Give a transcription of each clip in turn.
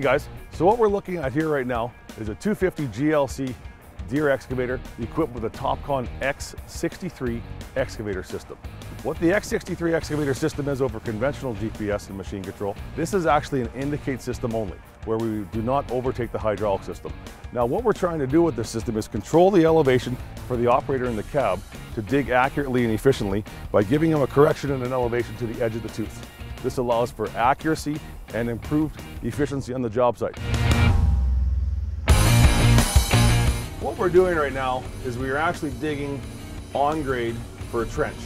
Hey guys, so what we're looking at here right now is a 250 GLC Deere excavator equipped with a Topcon X63 excavator system. What the X63 excavator system is over conventional GPS and machine control, this is actually an indicate system only, where we do not overtake the hydraulic system. Now what we're trying to do with this system is control the elevation for the operator in the cab to dig accurately and efficiently by giving him a correction in an elevation to the edge of the tooth. This allows for accuracy and improved efficiency on the job site. What we're doing right now is we are actually digging on grade for a trench.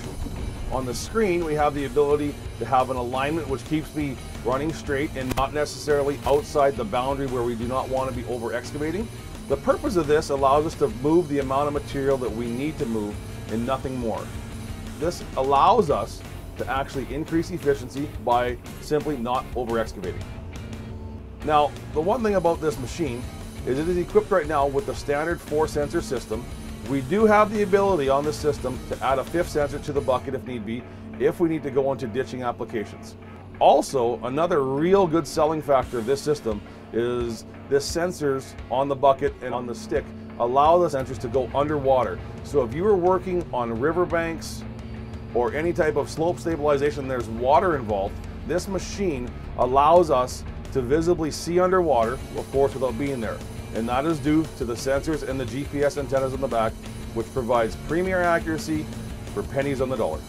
On the screen, we have the ability to have an alignment which keeps me running straight and not necessarily outside the boundary where we do not want to be over excavating. The purpose of this allows us to move the amount of material that we need to move and nothing more. This allows us to actually increase efficiency by simply not over excavating. Now, the one thing about this machine is it is equipped right now with the standard four sensor system. We do have the ability on the system to add a fifth sensor to the bucket if need be, if we need to go into ditching applications. Also, another real good selling factor of this system is the sensors on the bucket and on the stick allow the sensors to go underwater. So if you are working on riverbanks or any type of slope stabilization, there's water involved, this machine allows us to visibly see underwater, of course without being there. And that is due to the sensors and the GPS antennas on the back, which provides premier accuracy for pennies on the dollar.